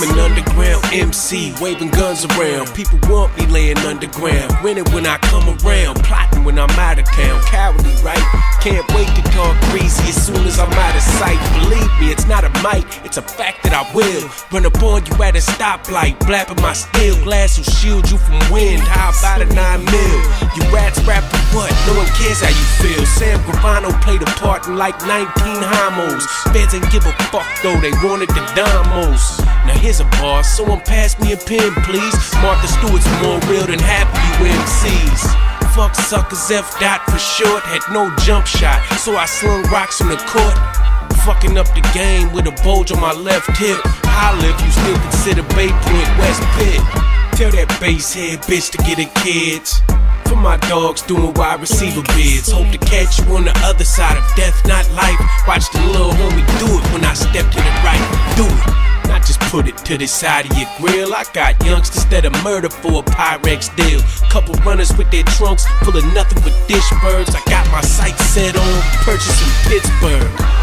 I'm an underground MC, waving guns around. People want me laying underground. Winning when I come around, plotting when I'm out of town. Cowardly, right? Can't wait to talk greasy as soon as I'm out of sight. Believe me, it's not a might, it's a fact that I will. Run up on you at a stoplight, blapping my steel glass will shield you from wind. How about a nine mil? You rats rap for what? No one cares how you feel. Sam Gravano played a part in like 19 homos. Feds ain't give a fuck though, they wanted the damos. Now here's a bar, someone um, pass me a pen, please. Martha Stewart's more real than happy MCs. Fuck suckers, F dot for short. Had no jump shot, so I slung rocks in the court. Fucking up the game with a bulge on my left hip. Holla if you still consider Bay Point West Pitt. Tell that bass head bitch to get her kids. For my dogs doing wide receiver bids. Hope to catch you on the other side of death, not life. Watch the little put it to the side of your grill. I got youngsters that are murder for a Pyrex deal. Couple runners with their trunks full of nothing but dish birds. I got my sights set on purchasing Pittsburgh.